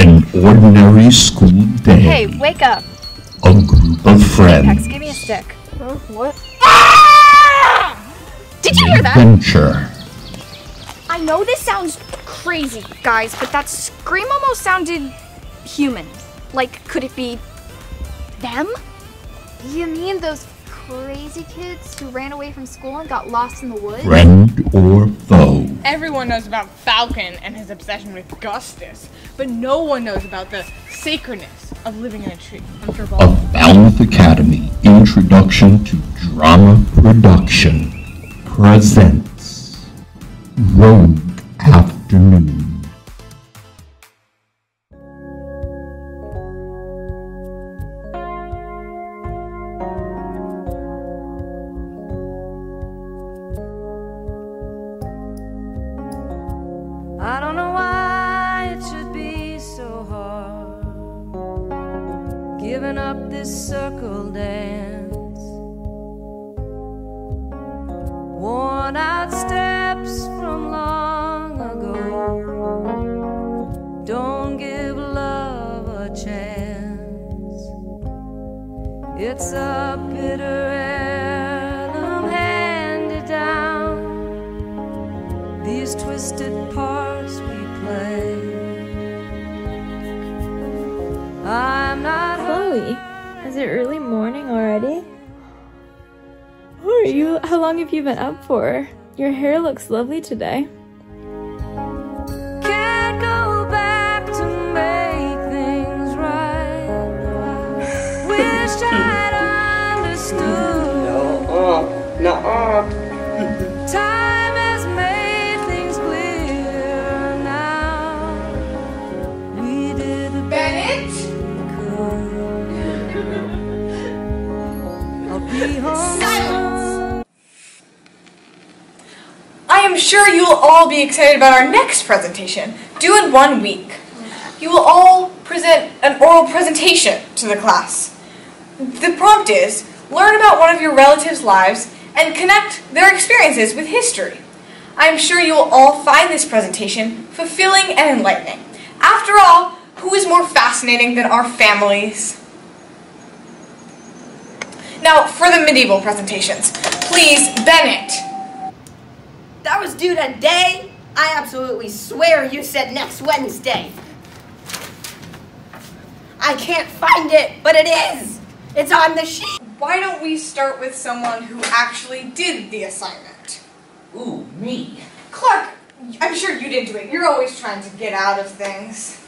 An ordinary school day. Hey, wake up. A group of friends. Apex, give me a stick. Huh? What? Ah! Did you hear that? Adventure. I know this sounds crazy, guys, but that scream almost sounded human. Like, could it be them? You mean those crazy kids who ran away from school and got lost in the woods? Friend or foe. Everyone knows about Falcon and his obsession with Gustus, but no one knows about the sacredness of living in a tree. I'm sure A Paul. Falmouth Academy Introduction to Drama Production presents Rogue Afternoon. Twisted parts we play. I'm not Chloe, is it early morning already? Who are you? How long have you been up for? Your hair looks lovely today. Sure you will all be excited about our next presentation, due in one week. You will all present an oral presentation to the class. The prompt is learn about one of your relatives' lives and connect their experiences with history. I am sure you will all find this presentation fulfilling and enlightening. After all, who is more fascinating than our families? Now, for the medieval presentations, please, Bennett. That was due today? I absolutely swear you said next Wednesday. I can't find it, but it is. It's on the sheet. Why don't we start with someone who actually did the assignment? Ooh, me. Clark, I'm sure you didn't do it. You're always trying to get out of things.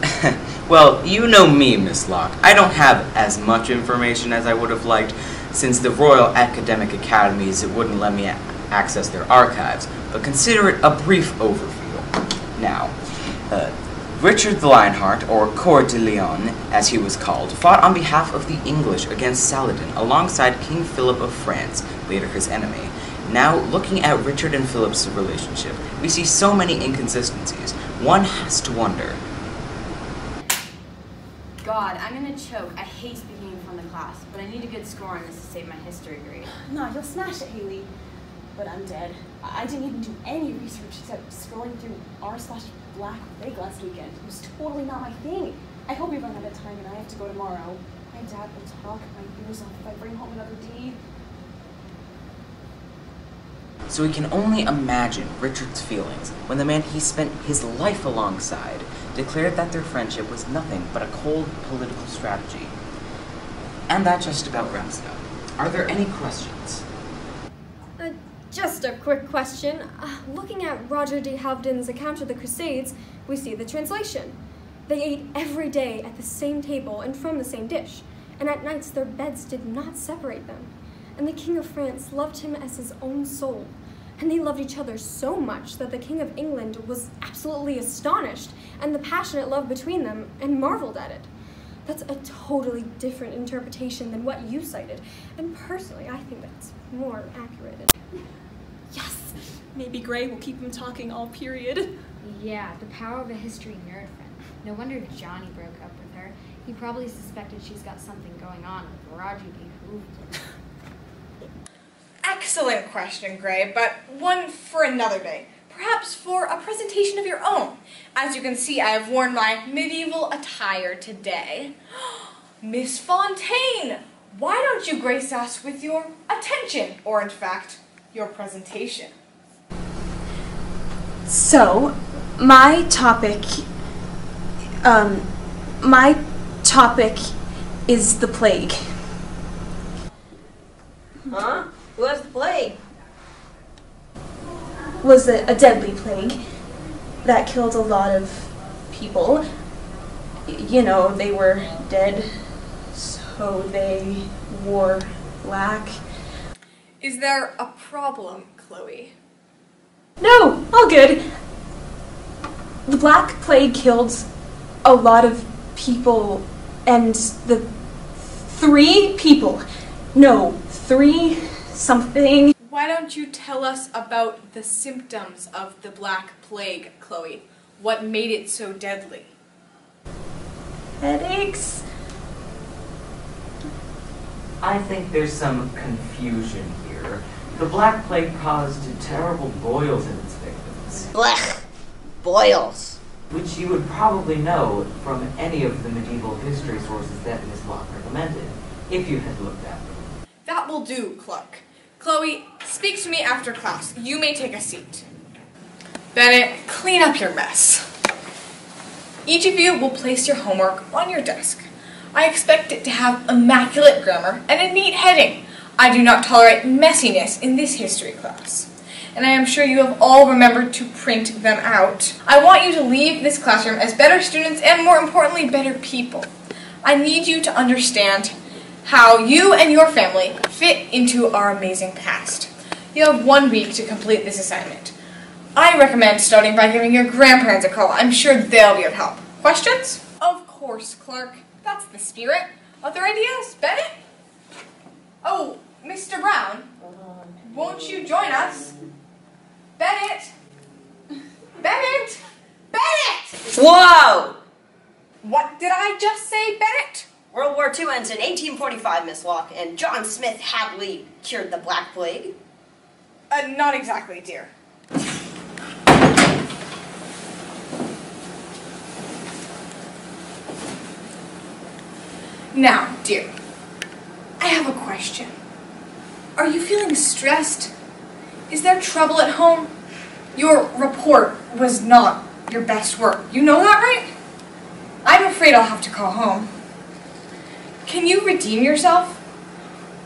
Well, you know me, Miss Locke. I don't have as much information as I would have liked, since the Royal Academic Academies it wouldn't let me a- access their archives, but consider it a brief overview. Now, uh, Richard the Lionheart, or Coeur de Lion, as he was called, fought on behalf of the English against Saladin alongside King Philip of France, later his enemy. Now, looking at Richard and Philip's relationship, we see so many inconsistencies. One has to wonder God, I'm gonna choke. I hate speaking in front of the class, but I need a good score on this to save my history grade. No, you'll smash it, Haley. But I'm dead. I didn't even do any research except scrolling through r slash Black Plague last weekend. It was totally not my thing. I hope we run out of time and I have to go tomorrow. My dad will talk my ears off if I bring home another D. So we can only imagine Richard's feelings when the man he spent his life alongside declared that their friendship was nothing but a cold political strategy. And that just about wraps it up. Are there any questions? Just a quick question. Uh, looking at Roger de Hoveden's account of the Crusades, we see the translation. They ate every day at the same table and from the same dish, and at nights their beds did not separate them. And the King of France loved him as his own soul. And they loved each other so much that the King of England was absolutely astonished and the passionate love between them and marveled at it. That's a totally different interpretation than what you cited. And personally, I think that's more accurate. Yes! Maybe Gray will keep him talking all period. Yeah, the power of a history nerd friend. No wonder Johnny broke up with her. He probably suspected she's got something going on with Roger D. Hoover. Excellent question, Gray, but one for another day. perhaps for a presentation of your own. As you can see, I have worn my medieval attire today. Miss Fontaine, why don't you grace us with your attention, or in fact, your presentation? So, my topic, um, my topic is the plague. Huh? Who has the plague? Was a, a deadly plague that killed a lot of people. You know, they were dead, so they wore black. Is there a problem, Chloe? No, all good. The Black Plague killed a lot of people, and the three people, no, three something. Why don't you tell us about the symptoms of the Black Plague, Chloe? What made it so deadly? Headaches? I think there's some confusion here. The Black Plague caused terrible boils in its victims. Blech. Boils. Which you would probably know from any of the medieval history sources that Miss Locke recommended, if you had looked at them. That will do, Clark. Chloe, speak to me after class. You may take a seat. Bennett, clean up your mess. Each of you will place your homework on your desk. I expect it to have immaculate grammar and a neat heading. I do not tolerate messiness in this history class. And I am sure you have all remembered to print them out. I want you to leave this classroom as better students and, more importantly, better people. I need you to understand how you and your family fit into our amazing past. You have one week to complete this assignment. I recommend starting by giving your grandparents a call. I'm sure they'll be of help. Questions? Of course, Clark. That's the spirit. Other ideas? Bennett? Oh, Mr. Brown, won't you join us? Bennett! Bennett! Bennett! Whoa! What did I just say, Bennett? World War II ends in 1845, Miss Locke, and John Smith happily cured the Black Plague. Uh, not exactly, dear. Now, dear, I have a question. Are you feeling stressed? Is there trouble at home? Your report was not your best work. You know that, right? I'm afraid I'll have to call home. Can you redeem yourself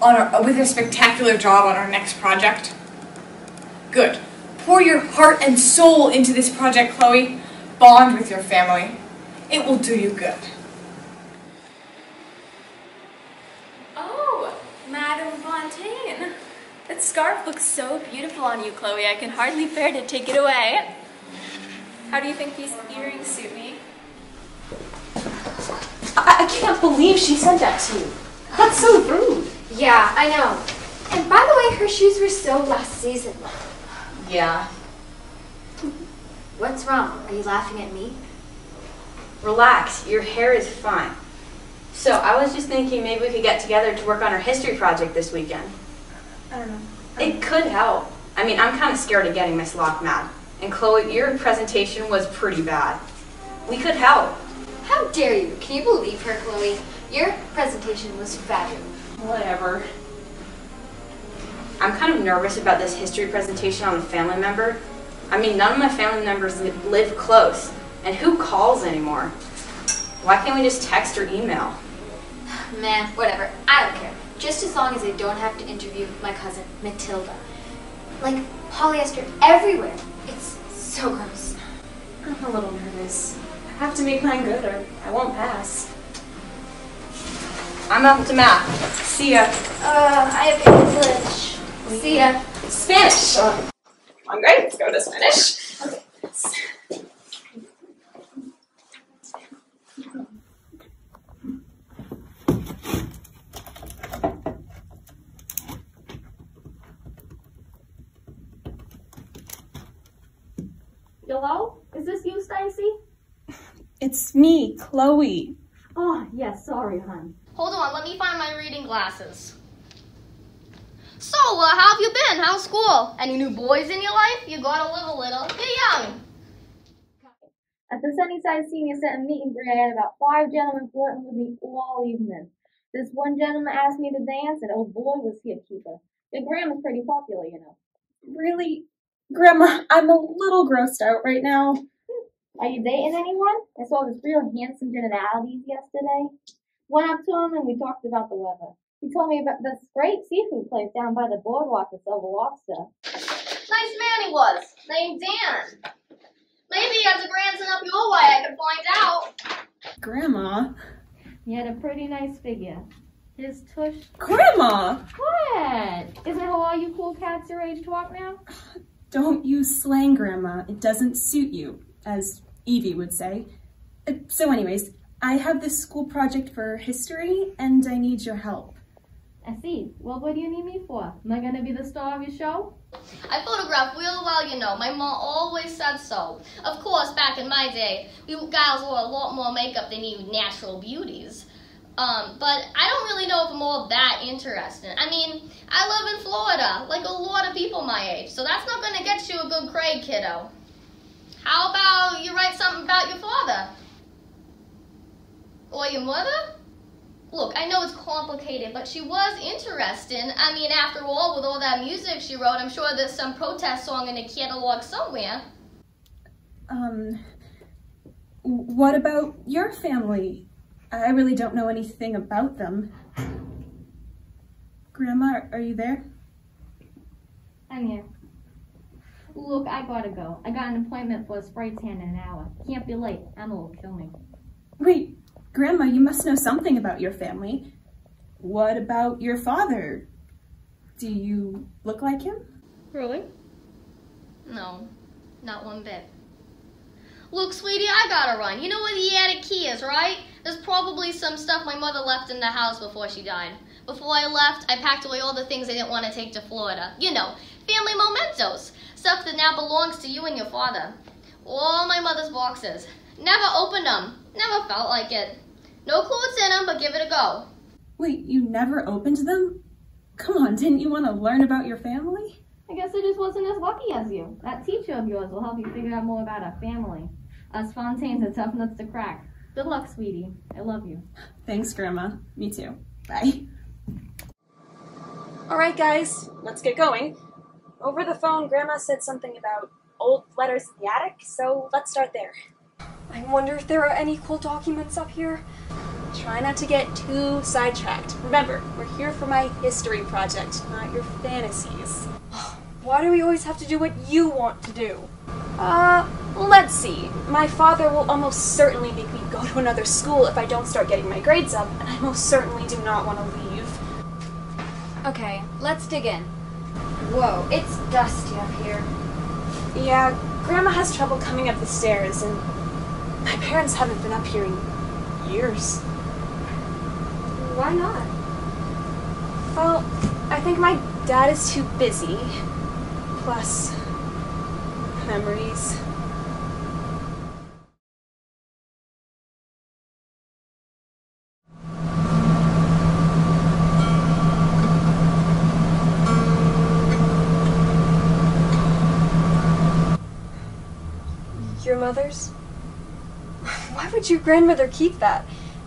on a, with a spectacular job on our next project? Good. Pour your heart and soul into this project, Chloe. Bond with your family. It will do you good. Oh, Madame Fontaine. That scarf looks so beautiful on you, Chloe. I can hardly bear to take it away. How do you think these earrings suit me? I, I can't believe she sent that to you. That's so rude. Yeah, I know. And by the way, her shoes were so last season. Yeah. What's wrong? Are you laughing at me? Relax, your hair is fine. So, I was just thinking maybe we could get together to work on our history project this weekend. I don't know. It could help. I mean, I'm kind of scared of getting Miss Locke mad. And Chloe, your presentation was pretty bad. We could help. How dare you? Can you believe her, Chloe? Your presentation was fabulous. Whatever. I'm kind of nervous about this history presentation on a family member. I mean, none of my family members live close. And who calls anymore? Why can't we just text or email? Man, whatever. I don't care. Just as long as I don't have to interview my cousin, Matilda. Like, polyester everywhere. It's so gross. I'm a little nervous. I have to make mine good or I won't pass. I'm up to math. See ya. Uh, I have English. See ya. Spanish. I'm great. Let's go to Spanish. Hello? Is this you, Stacy? It's me, Chloe. Oh, yes, sorry, hon. Hold on, let me find my reading glasses. So, uh, how have you been? how's school? Any new boys in your life? You gotta live a little. You're young. At the Sunnyside Senior Center meet and greet, I had about five gentlemen flirting with me all evening. This one gentleman asked me to dance, and oh boy, was he a keeper. Your grandma's pretty popular, you know. Really? Grandma, I'm a little grossed out right now. Are you dating anyone? I saw this real handsome generalities yesterday. Went up to him and we talked about the weather. He told me about this great seafood place down by the boardwalk to sell the lobster. Nice man he was. Named Dan. Maybe he has a grandson up your way I could find out. Grandma? He had a pretty nice figure. His tush. Grandma! What? Isn't how all you cool cats your age talk now? Don't use slang, Grandma. It doesn't suit you, as Evie would say. Uh, So anyways, I have this school project for history, and I need your help. I see. Well, what do you need me for? Am I gonna be the star of your show? I photograph real well, you know. My mom always said so. Of course, back in my day, we guys wore a lot more makeup than you natural beauties. Um, but I don't really know if I'm all that interested. I mean, I live in Florida, like a lot of people my age, so that's not gonna get you a good grade, kiddo. How about you write something about your father? Or your mother? Look, I know it's complicated, but she was interesting. I mean, after all, with all that music she wrote, I'm sure there's some protest song in the catalog somewhere. Um, what about your family? I really don't know anything about them. Grandma, are you there? I'm here. Look, I gotta go. I got an appointment for a spray tan in an hour. Can't be late. Emma will kill me. Wait, Grandma, you must know something about your family. What about your father? Do you look like him? Really? No, not one bit. Look, sweetie, I gotta run. You know where the attic key is, right? There's probably some stuff my mother left in the house before she died. Before I left, I packed away all the things I didn't want to take to Florida. You know, family mementos. Stuff that now belongs to you and your father. All my mother's boxes. Never opened them. Never felt like it. No clue what's in them, but give it a go. Wait, you never opened them? Come on, didn't you want to learn about your family? I guess I just wasn't as lucky as you. That teacher of yours will help you figure out more about our family. Us Fontaines are tough nuts to crack. Good luck, sweetie. I love you. Thanks, Grandma. Me too. Bye. All right, guys, let's get going. Over the phone, Grandma said something about old letters in the attic, so let's start there. I wonder if there are any cool documents up here. Try not to get too sidetracked. Remember, we're here for my history project, not your fantasies. Why do we always have to do what you want to do? Uh, let's see. My father will almost certainly make me go to another school if I don't start getting my grades up, and I most certainly do not want to leave. Okay, let's dig in. Whoa, it's dusty up here. Yeah, Grandma has trouble coming up the stairs, and my parents haven't been up here in years. Why not? Well, I think my dad is too busy. Plus, memories. Your mother's? Why would your grandmother keep that?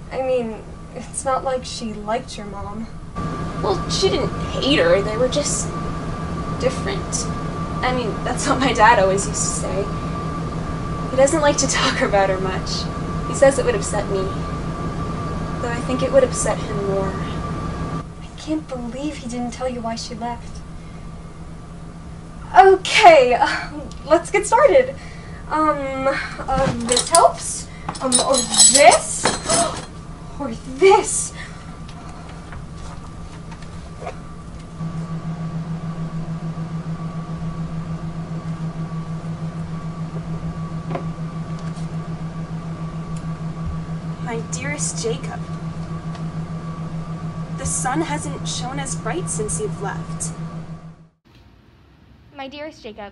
I mean, it's not like she liked your mom. Well, she didn't hate her, they were just different. I mean, that's what my dad always used to say. He doesn't like to talk about her much. He says it would upset me. Though I think it would upset him more. I can't believe he didn't tell you why she left. Okay, uh, let's get started. Um, uh, this helps. Um, or this. Or this. My dearest Jacob, the sun hasn't shone as bright since you've left. My dearest Jacob,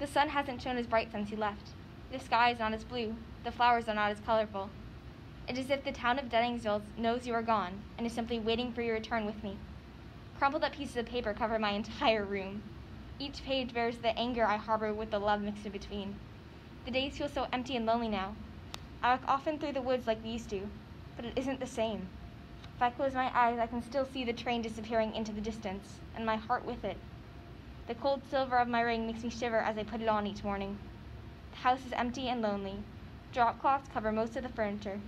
the sun hasn't shone as bright since you left. The sky is not as blue. The flowers are not as colorful. It is as if the town of Denningsville knows you are gone and is simply waiting for your return with me. Crumpled up pieces of paper cover my entire room. Each page bears the anger I harbor with the love mixed in between. The days feel so empty and lonely now. I walk often through the woods like we used to, but it isn't the same. If I close my eyes, I can still see the train disappearing into the distance, and my heart with it. The cold silver of my ring makes me shiver as I put it on each morning. The house is empty and lonely. Drop cloths cover most of the furniture.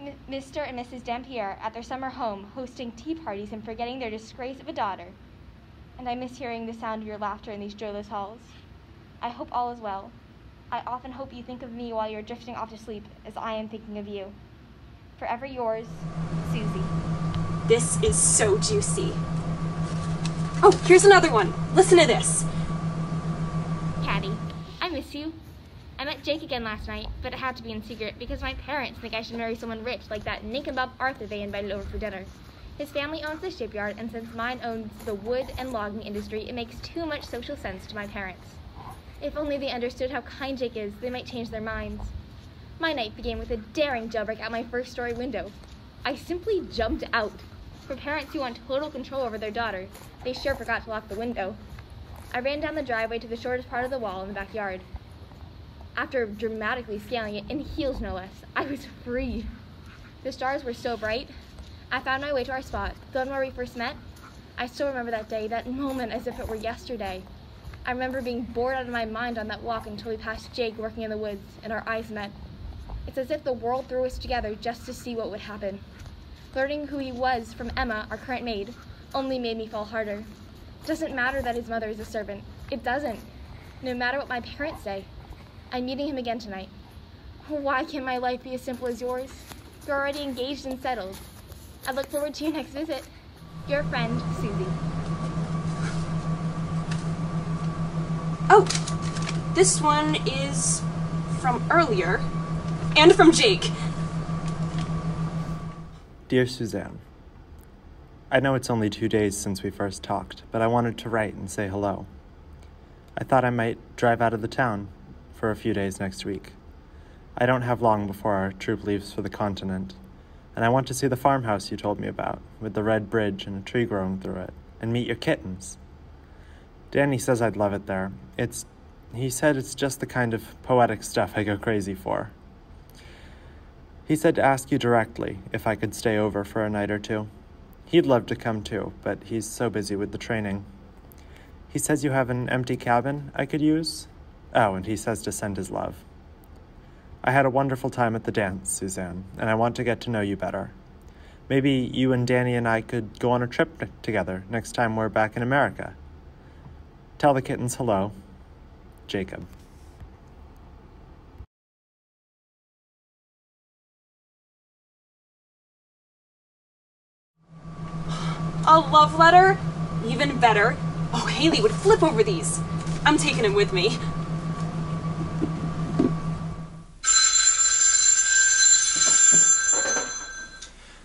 M- Mr. and Mrs. Dampier at their summer home hosting tea parties and forgetting their disgrace of a daughter. And I miss hearing the sound of your laughter in these joyless halls. I hope all is well. I often hope you think of me while you're drifting off to sleep, as I am thinking of you. Forever yours, Susie. This is so juicy. Oh, here's another one. Listen to this. Caddy, I miss you. I met Jake again last night, but it had to be in secret because my parents think I should marry someone rich like that Nick and Bob Arthur they invited over for dinner. His family owns the shipyard, and since mine owns the wood and logging industry, it makes too much social sense to my parents. If only they understood how kind Jake is, they might change their minds. My night began with a daring jailbreak out my first story window. I simply jumped out. For parents who want total control over their daughter, they sure forgot to lock the window. I ran down the driveway to the shortest part of the wall in the backyard. After dramatically scaling it, in heels no less, I was free. The stars were so bright. I found my way to our spot, the one where we first met. I still remember that day, that moment as if it were yesterday. I remember being bored out of my mind on that walk until we passed Jake working in the woods and our eyes met. It's as if the world threw us together just to see what would happen. Learning who he was from Emma, our current maid, only made me fall harder. It doesn't matter that his mother is a servant. It doesn't. No matter what my parents say. I'm meeting him again tonight. Why can't my life be as simple as yours? You're already engaged and settled. I look forward to your next visit. Your friend, Susie. Oh, this one is from earlier and from Jake. Dear Suzanne, I know it's only two days since we first talked, but I wanted to write and say hello. I thought I might drive out of the town for a few days next week. I don't have long before our troop leaves for the continent, and I want to see the farmhouse you told me about, with the red bridge and a tree growing through it, and meet your kittens. Danny says I'd love it there. It's. He said it's just the kind of poetic stuff I go crazy for. He said to ask you directly if I could stay over for a night or two. He'd love to come too, but he's so busy with the training. He says you have an empty cabin I could use. Oh, and he says to send his love. I had a wonderful time at the dance, Suzanne, and I want to get to know you better. Maybe you and Danny and I could go on a trip together next time we're back in America. Tell the kittens hello. Jacob. A love letter? Even better. Oh, Haley would flip over these. I'm taking it with me.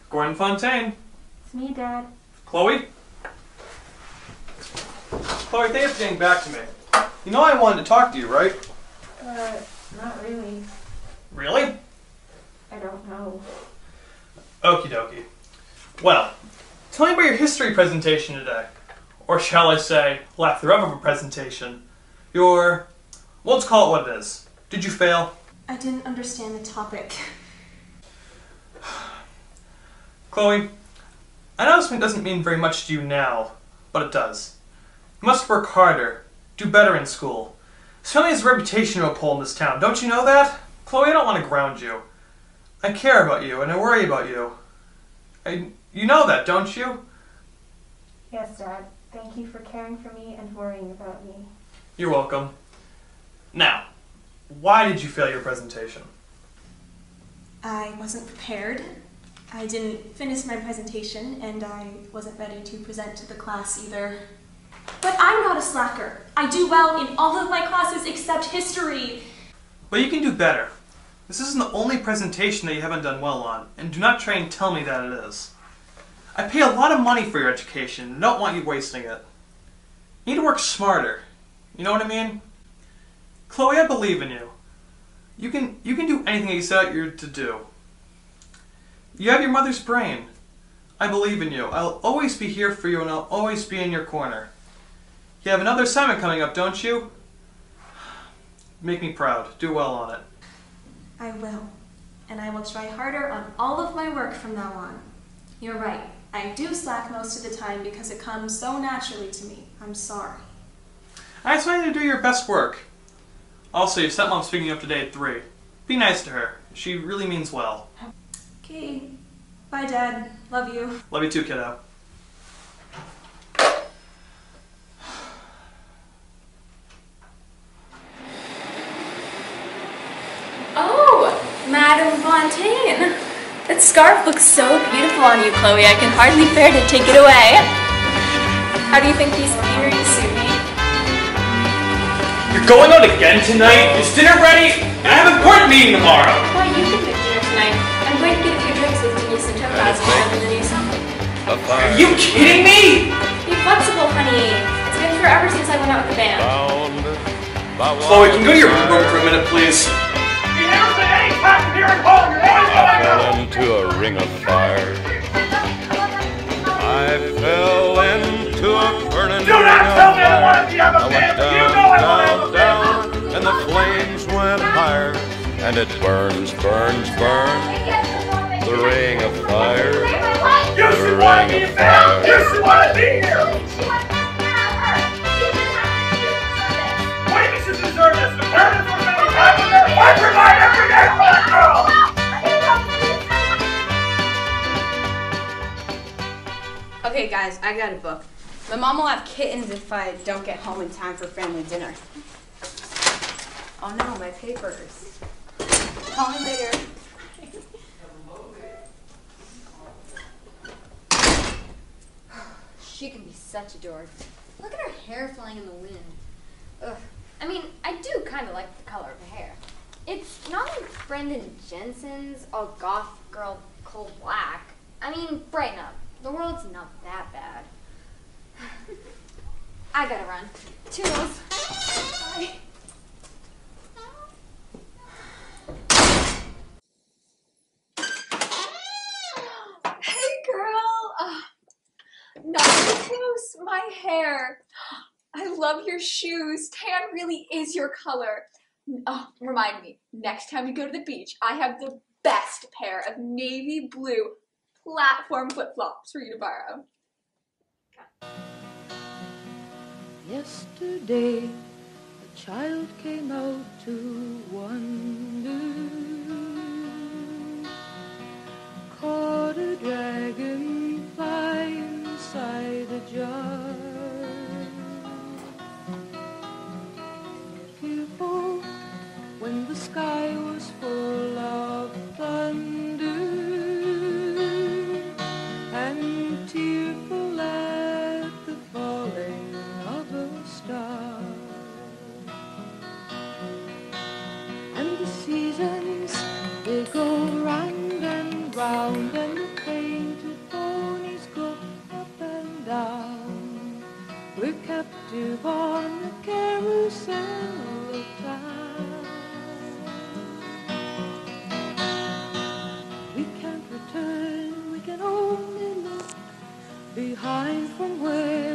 Gordon Fontaine. It's me, Dad. Chloe? Chloe, thanks for getting back to me. You know I wanted to talk to you, right? Uh, not really. Really? I don't know. Okie dokie. Well, tell me about your history presentation today. Or shall I say, lack thereof of a presentation. Your. well, Let's call it what it is. Did you fail? I didn't understand the topic. Chloe, I know this doesn't mean very much to you now, but it does. You must work harder, do better in school. Family has a reputation to uphold in this town, don't you know that? Chloe, I don't want to ground you. I care about you and I worry about you. I, you know that, don't you? Yes, Dad. Thank you for caring for me and worrying about me. You're welcome. Now, why did you fail your presentation? I wasn't prepared. I didn't finish my presentation, and I wasn't ready to present to the class either. But I'm not a slacker. I do well in all of my classes except history. But you can do better. This isn't the only presentation that you haven't done well on, and do not try and tell me that it is. I pay a lot of money for your education and don't want you wasting it. You need to work smarter. You know what I mean? Chloe, I believe in you. You can you can do anything you set out you to do. You have your mother's brain. I believe in you. I'll always be here for you and I'll always be in your corner. You have another assignment coming up, don't you? Make me proud. Do well on it. I will. And I will try harder on all of my work from now on. You're right. I do slack most of the time because it comes so naturally to me. I'm sorry. I just want you to do your best work. Also, your stepmom's picking you up today at 3. Be nice to her. She really means well. Okay. Bye, Dad. Love you. Love you too, kiddo. Oh, Madame Fontaine. That scarf looks so beautiful on you, Chloe. I can hardly bear to take it away. How do you think these earrings suit me? You're going out again tonight? Is dinner ready? I have an important meeting tomorrow. Why, you can make dinner tonight. I'm going to get a few drinks with Denise and Topaz and have the news. Are you kidding me? Be flexible, honey. It's been forever since I went out with the band. Chloe, can you go to your room for a minute, please? I fell into a ring of fire. I fell into a burning Do not tell me I fire. wanted to have a I went band. You know I wanted to have a down, down, and the flames went higher. And it burns, burns, burns. The ring of fire. You The should want ring me of back. You should want to be here. Wait, Mrs. Deserve this. The parents were spending time with her. I provide every day for that girl. Okay, guys, I got a book. My mom will have kittens if I don't get home in time for family dinner. Oh no, my papers. Call me later. She can be such a dork. Look at her hair flying in the wind. Ugh. I mean, I do kind of like the color of her hair. It's not like Brendan Jensen's all goth girl coal black. I mean, brighten up. The world's not that bad. I gotta run. Toodles. Bye. Hey, girl. Not close. My hair. I love your shoes. Tan really is your color. Oh, remind me, next time we go to the beach, I have the best pair of navy blue platform flip flops for you to borrow. Yesterday, a child came out to wonder. Caught a dragonfly inside a jar. When the sky was full behind from where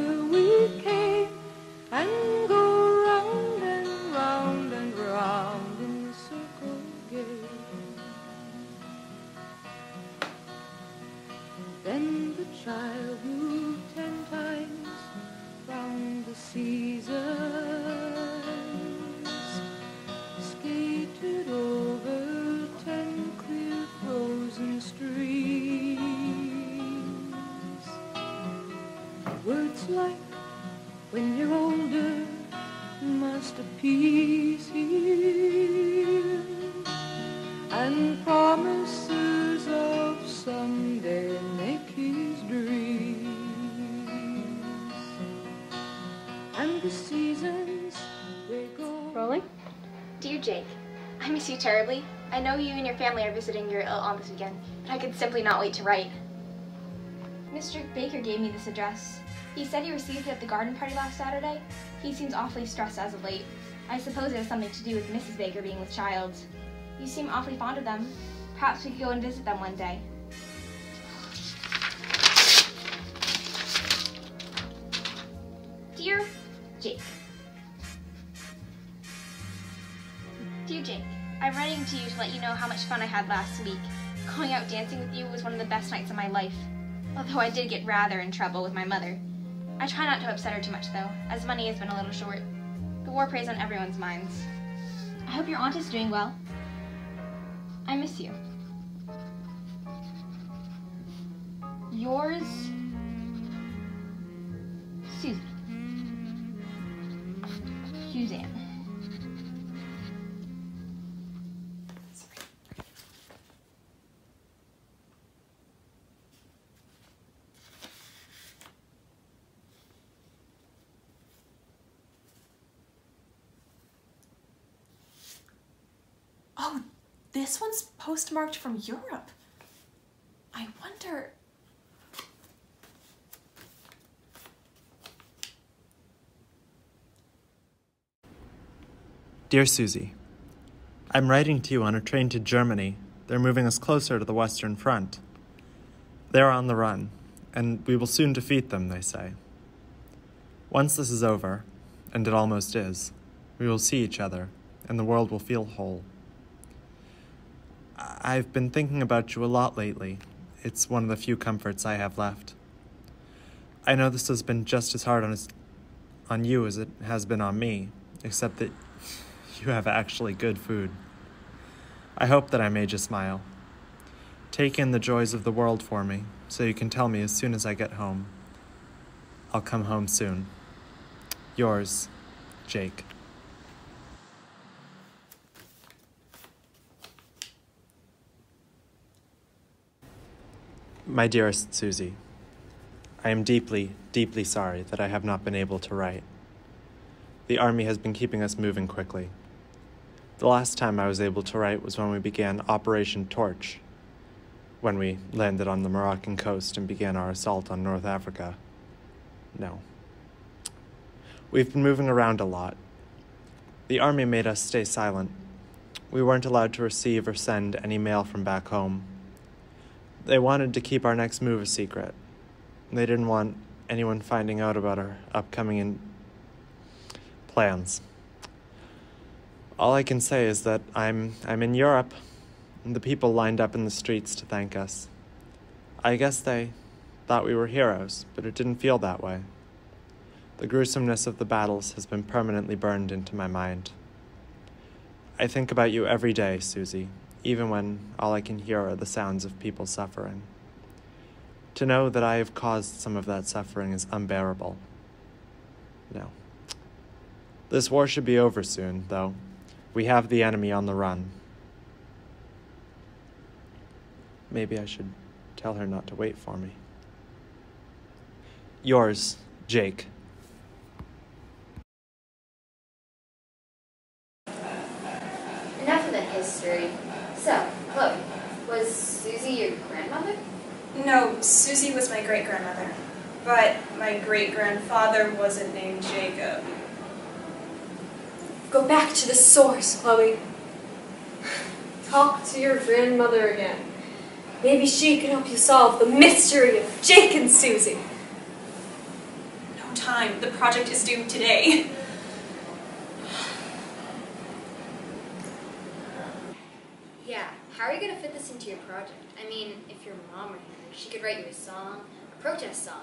terribly. I know you and your family are visiting your ill aunt this weekend, but I could simply not wait to write. Mr. Baker gave me this address. He said he received it at the garden party last Saturday. He seems awfully stressed as of late. I suppose it has something to do with Mrs. Baker being with child. You seem awfully fond of them. Perhaps we could go and visit them one day. Dear Jake. Writing to you to let you know how much fun I had last week. Going out dancing with you was one of the best nights of my life. Although I did get rather in trouble with my mother. I try not to upset her too much though, as money has been a little short. The war preys on everyone's minds. I hope your aunt is doing well. I miss you. Yours, Susie. Suzanne. This one's postmarked from Europe. I wonder. Dear Susie, I'm writing to you on a train to Germany. They're moving us closer to the Western Front. They're on the run, and we will soon defeat them, they say. Once this is over, and it almost is, we will see each other, and the world will feel whole. I've been thinking about you a lot lately. It's one of the few comforts I have left. I know this has been just as hard on, as, on you as it has been on me, except that you have actually good food. I hope that I made you smile. Take in the joys of the world for me, so you can tell me as soon as I get home. I'll come home soon. Yours, Jake. My dearest Susie, I am deeply, deeply sorry that I have not been able to write. The Army has been keeping us moving quickly. The last time I was able to write was when we began Operation Torch, when we landed on the Moroccan coast and began our assault on North Africa. No. We've been moving around a lot. The Army made us stay silent. We weren't allowed to receive or send any mail from back home. They wanted to keep our next move a secret. They didn't want anyone finding out about our upcoming in- plans. All I can say is that I'm I'm in Europe, and the people lined up in the streets to thank us. I guess they thought we were heroes, but it didn't feel that way. The gruesomeness of the battles has been permanently burned into my mind. I think about you every day, Susie, even when all I can hear are the sounds of people suffering. To know that I have caused some of that suffering is unbearable. No. This war should be over soon, though. We have the enemy on the run. Maybe I should tell her not to wait for me. Yours, Jake. Enough of the history. So, Chloe, was Susie your grandmother? No, Susie was my great grandmother. But my great grandfather wasn't named Jacob. Go back to the source, Chloe. Talk to your grandmother again. Maybe she can help you solve the mystery of Jake and Susie. No time. The project is due today. Yeah, how are you gonna fit this into your project? I mean, if your mom were here, she could write you a song, a protest song.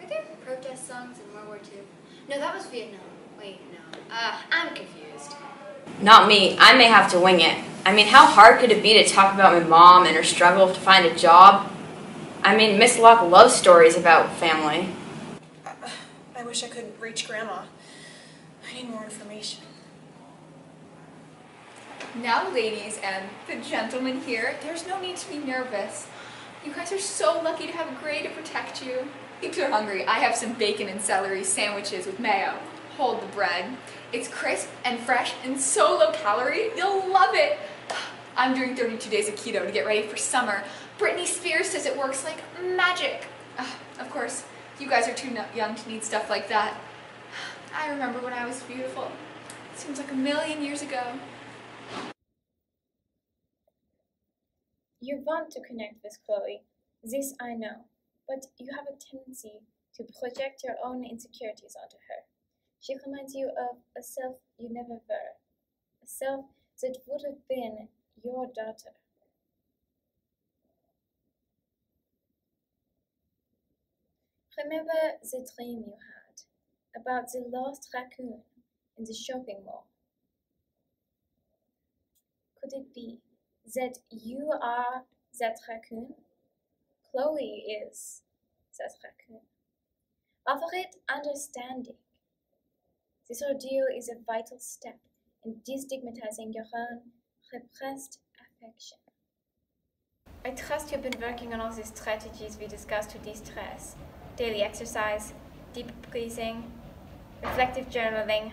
Were there protest songs in World War II? No, that was Vietnam. Wait, no. Uh, I'm confused. Not me. I may have to wing it. I mean, how hard could it be to talk about my mom and her struggle to find a job? I mean, Miss Locke loves stories about family. I wish I could reach Grandma. I need more information. Now, ladies and the gentlemen here, there's no need to be nervous. You guys are so lucky to have Gray to protect you. If you're hungry, I have some bacon and celery sandwiches with mayo. Hold the bread. It's crisp and fresh and so low calorie, you'll love it. I'm doing 32 days of keto to get ready for summer. Britney Spears says it works like magic. Ah, of course, you guys are too young to need stuff like that. I remember when I was beautiful. It seems like a million years ago. You want to connect with Chloe. This I know. But you have a tendency to project your own insecurities onto her. She reminds you of a self you never were, a self that would have been your daughter. Remember the dream you had about the lost raccoon in the shopping mall? Could it be that you are that raccoon? Chloe is that raccoon. It understanding. This ordeal is a vital step in destigmatizing your own repressed affection. I trust you've been working on all these strategies we discussed to de-stress. Daily exercise, deep breathing, reflective journaling.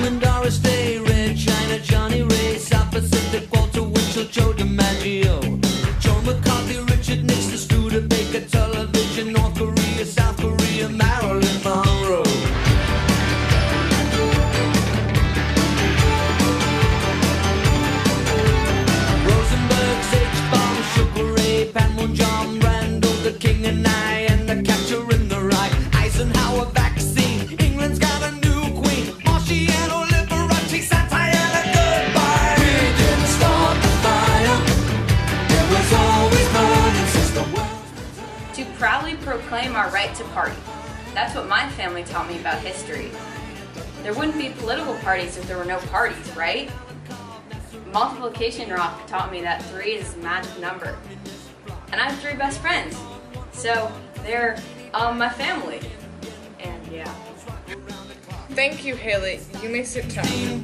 Harry Doris Day, Red China, Johnnie Ray, South Pacific, Walter Winchell, Joe DiMaggio, Joe McCarthy, Richard Nixon, Studebaker, Television, North right to party. That's what my family taught me about history. There wouldn't be political parties if there were no parties, right? Multiplication rock taught me that three is a magic number. And I have three best friends. So they're um, my family. And yeah. Thank you, Haley. You may sit down.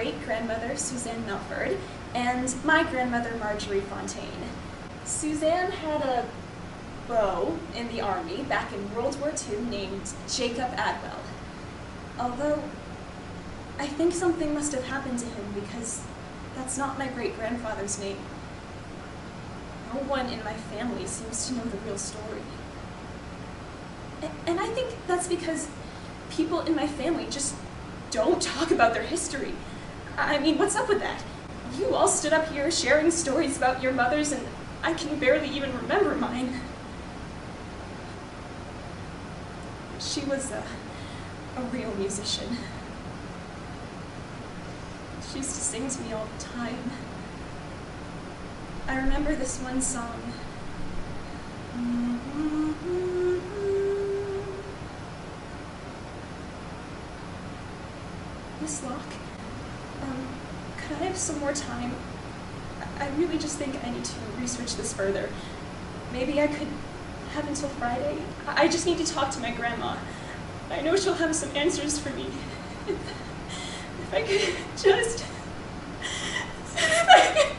About my great grandmother, Suzanne Milford, and my grandmother, Marjorie Fontaine. Suzanne had a beau in the army back in World War II named Jacob Adwell. Although, I think something must have happened to him because that's not my great grandfather's name. No one in my family seems to know the real story. And I think that's because people in my family just don't talk about their history. I mean, what's up with that? You all stood up here sharing stories about your mothers, and I can barely even remember mine. She was a, a real musician. She used to sing to me all the time. I remember this one song. Miss Locke, um, could I have some more time? I really just think I need to research this further. Maybe I could have until Friday. I just need to talk to my grandma. I know she'll have some answers for me. If I could just. If I could.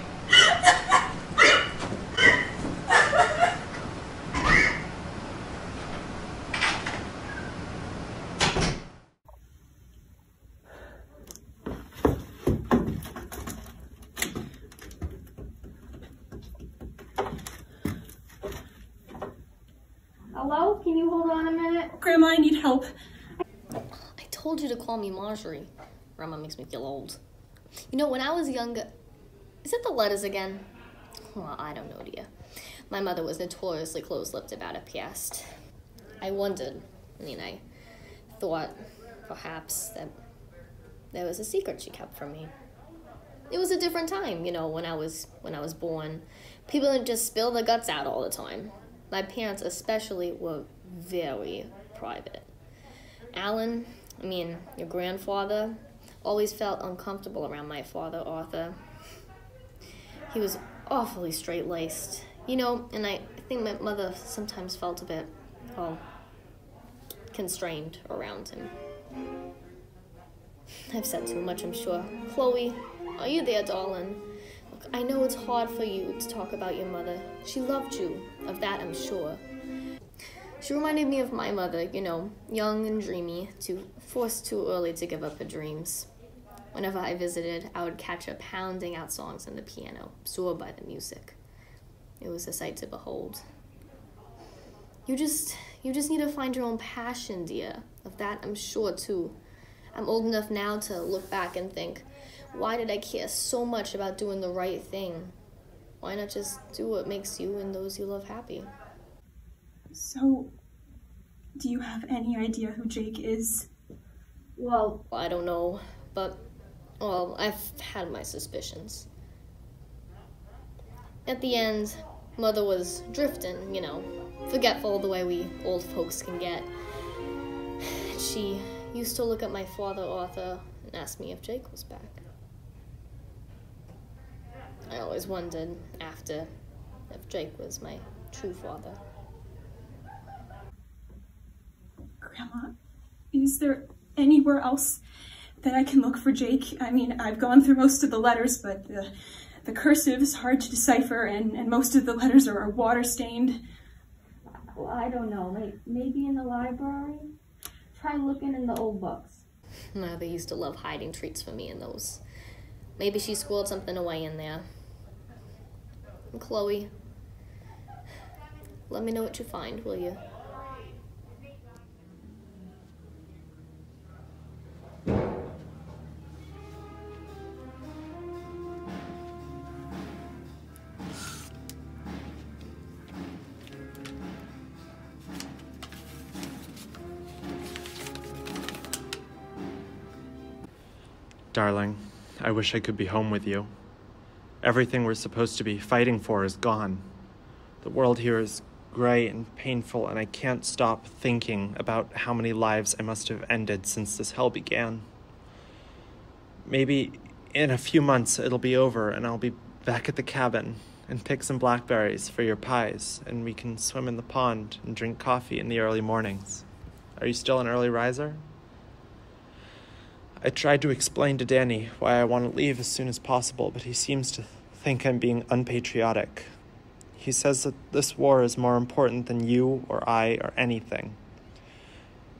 Hello? Can you hold on a minute? Grandma, I need help. I told you to call me Marjorie. Grandma makes me feel old. You know, when I was younger, is it the letters again? Well, I don't know, dear. My mother was notoriously close lipped about it past. I wondered, I mean, I thought perhaps that there was a secret she kept from me. It was a different time, you know, when I was when I was born. People didn't just spill their guts out all the time. My parents especially were very private. Alan, I mean, your grandfather, always felt uncomfortable around my father, Arthur. He was awfully straight laced, you know, and I think my mother sometimes felt a bit, well, constrained around him. I've said too much, I'm sure. Chloe, are you there, darling? Look, I know it's hard for you to talk about your mother. She loved you, of that I'm sure. She reminded me of my mother, you know, young and dreamy, too forced too early to give up her dreams. Whenever I visited, I would catch her pounding out songs on the piano, absorbed by the music. It was a sight to behold. You just you just need to find your own passion, dear. Of that I'm sure too. I'm old enough now to look back and think, why did I care so much about doing the right thing? Why not just do what makes you and those you love happy? So, do you have any idea who Jake is? Well, I don't know, but well, I've had my suspicions. At the end, Mother was drifting, you know, forgetful the way we old folks can get. She used to look at my father, Arthur, and ask me if Jake was back. I always wondered after if Jake was my true father. Grandma, is there anywhere else that I can look for Jake? I mean, I've gone through most of the letters, but the, the cursive is hard to decipher, and, and most of the letters are, are water stained. Well, I don't know. Like maybe in the library. Try looking in the old books. Mother used to love hiding treats for me in those. Maybe she squirreled something away in there. And Chloe, let me know what you find, will you? Darling, I wish I could be home with you. Everything we're supposed to be fighting for is gone. The world here is gray and painful, and I can't stop thinking about how many lives I must have ended since this hell began. Maybe in a few months it'll be over, and I'll be back at the cabin and pick some blackberries for your pies, and we can swim in the pond and drink coffee in the early mornings. Are you still an early riser? I tried to explain to Danny why I want to leave as soon as possible, but he seems to think I'm being unpatriotic. He says that this war is more important than you or I or anything.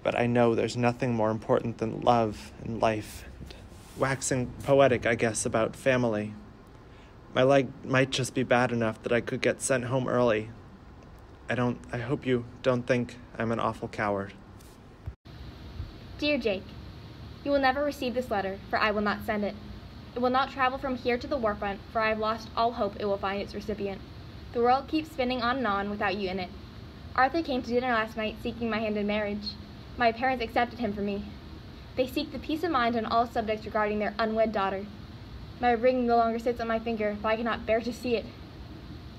But I know there's nothing more important than love and life. And waxing poetic, I guess, about family. My leg might just be bad enough that I could get sent home early. I don't I hope you don't think I'm an awful coward. Dear Jake, you will never receive this letter, for I will not send it. It will not travel from here to the war front, for I have lost all hope it will find its recipient. The world keeps spinning on and on without you in it. Arthur came to dinner last night seeking my hand in marriage. My parents accepted him for me. They seek the peace of mind on all subjects regarding their unwed daughter. My ring no longer sits on my finger, for I cannot bear to see it.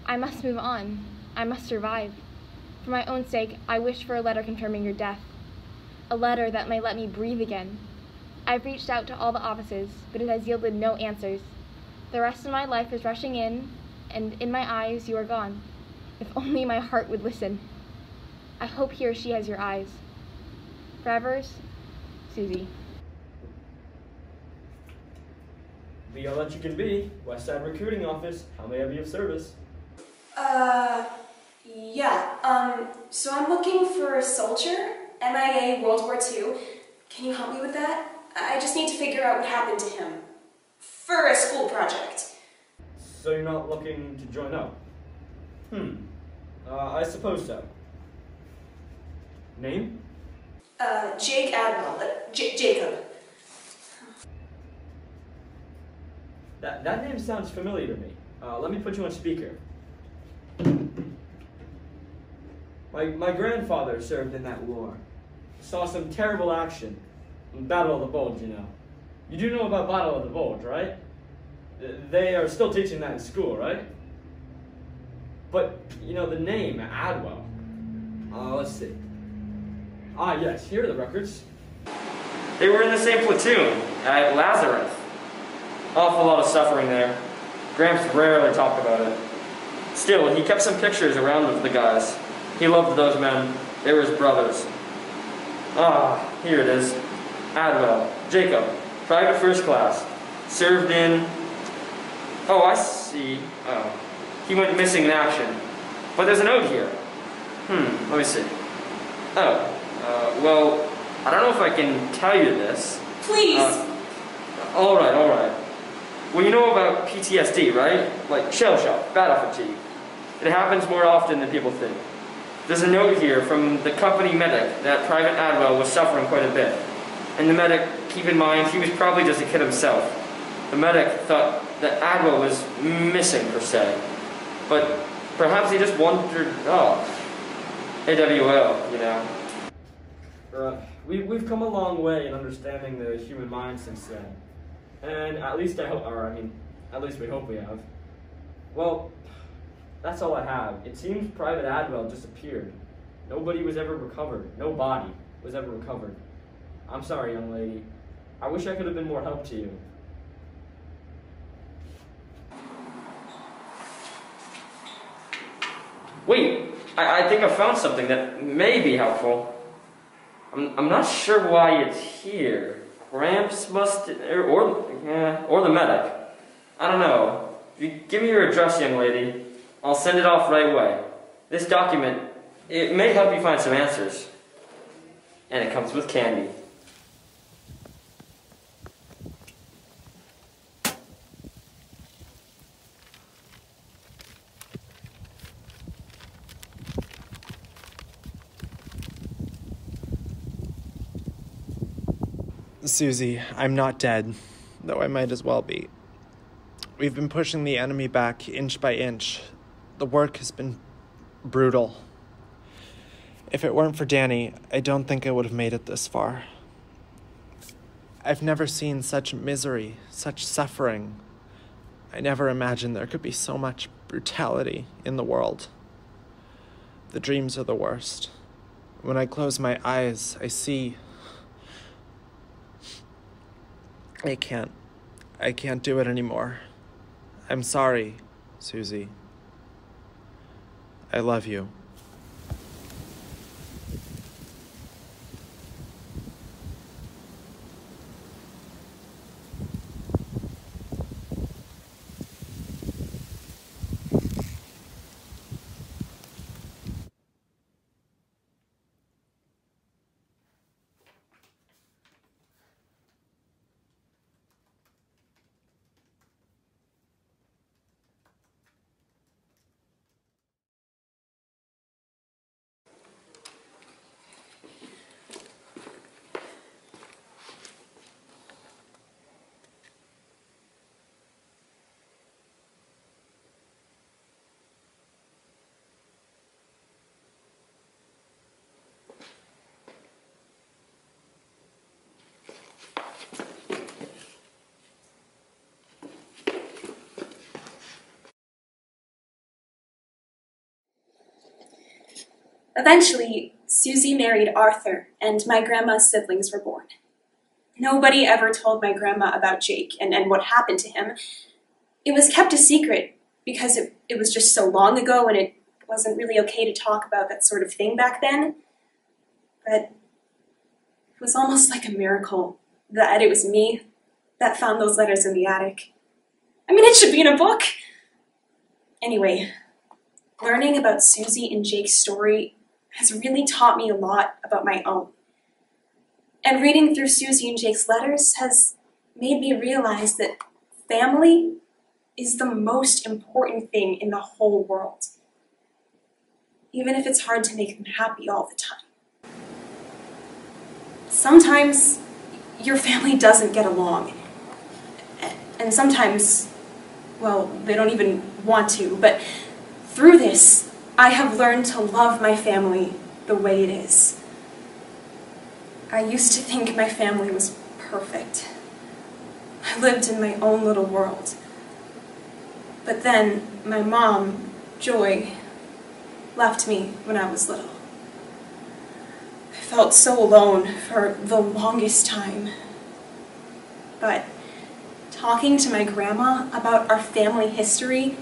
I must move on. I must survive. For my own sake, I wish for a letter confirming your death. A letter that may let me breathe again. I've reached out to all the offices, but it has yielded no answers. The rest of my life is rushing in, and in my eyes you are gone. If only my heart would listen. I hope he or she has your eyes. Forever's, Susie. Be all that you can be. Westside Recruiting Office. How may I be of service? Uh, yeah, um, so I'm looking for a soldier, MIA World War II. Can you help me with that? I just need to figure out what happened to him. For a school project. So you're not looking to join up? Hmm. Uh, I suppose so. Name? Uh, Jake Admiral, uh, J- Jacob. That, that name sounds familiar to me. Uh, let me put you on speaker. My, my grandfather served in that war. Saw some terrible action. Battle of the Bulge, you know. You do know about Battle of the Bulge, right? They are still teaching that in school, right? But, you know, the name, Adwell. Uh, let's see. Ah, yes, here are the records. They were in the same platoon at Lazarus. Awful lot of suffering there. Gramps rarely talked about it. Still, he kept some pictures around of the guys. He loved those men. They were his brothers. Ah, here it is. Adwell, Jacob, private first class. Served in. Oh, I see. Oh. He went missing in action. But there's a note here. Hmm, let me see. Oh, uh, well, I don't know if I can tell you this. Please. Uh, all right, all right. Well, you know about PTSD, right? Like shell shock, battle fatigue. It happens more often than people think. There's a note here from the company medic that Private Adwell was suffering quite a bit. And the medic, keep in mind, he was probably just a kid himself. The medic thought that Adwell was missing, per se. But perhaps he just wondered, oh, AWL, you know. Uh, we, we've come a long way in understanding the human mind since then. And at least I hope, or I mean, at least we hope we have. Well, that's all I have. It seems Private Adwell disappeared. Nobody was ever recovered. No body was ever recovered. I'm sorry, young lady. I wish I could have been more help to you. Wait, I, I think I found something that may be helpful. I'm, I'm not sure why it's here. Gramps must, or, or, eh, or the medic. I don't know. If you give me your address, young lady, I'll send it off right away. This document, it may help you find some answers. And it comes with candy. Susie, I'm not dead, though I might as well be. We've been pushing the enemy back inch by inch. The work has been brutal. If it weren't for Danny, I don't think I would have made it this far. I've never seen such misery, such suffering. I never imagined there could be so much brutality in the world. The dreams are the worst. When I close my eyes, I see I can't. I can't do it anymore. I'm sorry, Susie. I love you. Eventually, Susie married Arthur, and my grandma's siblings were born. Nobody ever told my grandma about Jake and, and what happened to him. It was kept a secret because it, it was just so long ago and it wasn't really okay to talk about that sort of thing back then. But it was almost like a miracle that it was me that found those letters in the attic. I mean, it should be in a book. Anyway, learning about Susie and Jake's story has really taught me a lot about my own. And reading through Susie and Jake's letters has made me realize that family is the most important thing in the whole world, even if it's hard to make them happy all the time. Sometimes your family doesn't get along, and sometimes, well, they don't even want to, but through this, I have learned to love my family the way it is. I used to think my family was perfect. I lived in my own little world. But then my mom, Joy, left me when I was little. I felt so alone for the longest time. But talking to my grandma about our family history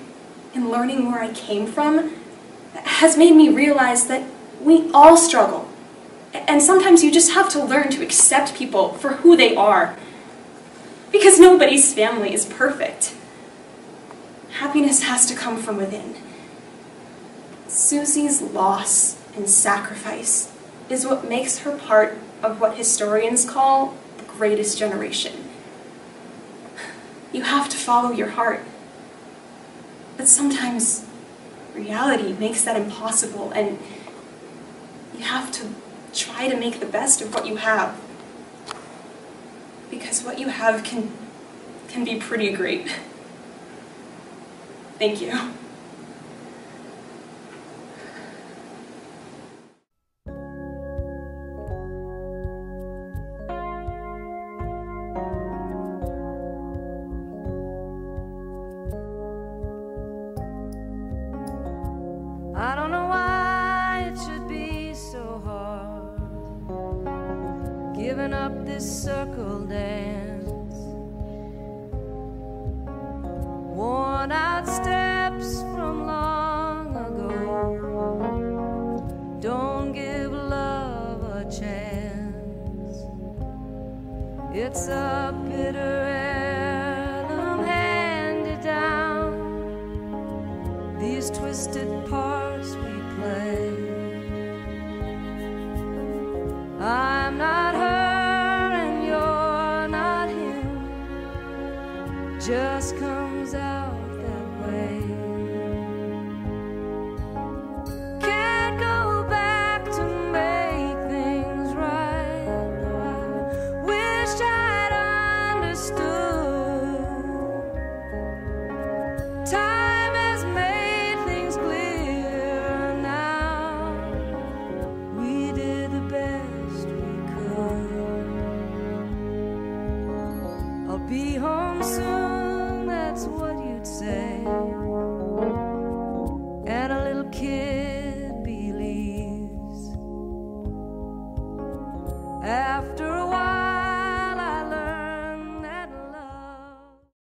and learning where I came from has made me realize that we all struggle. And sometimes you just have to learn to accept people for who they are. Because nobody's family is perfect. Happiness has to come from within. Susie's loss and sacrifice is what makes her part of what historians call the greatest generation. You have to follow your heart. But sometimes reality makes that impossible, and you have to try to make the best of what you have. Because what you have can, can be pretty great. Thank you. Up this circle dance.